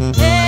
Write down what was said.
Mm-hmm.